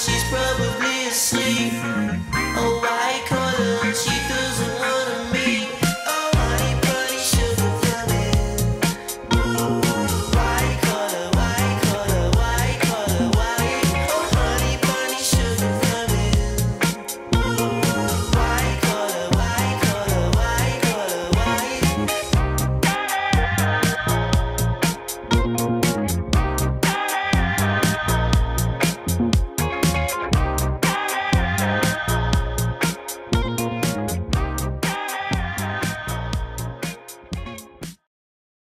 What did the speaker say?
she's probably.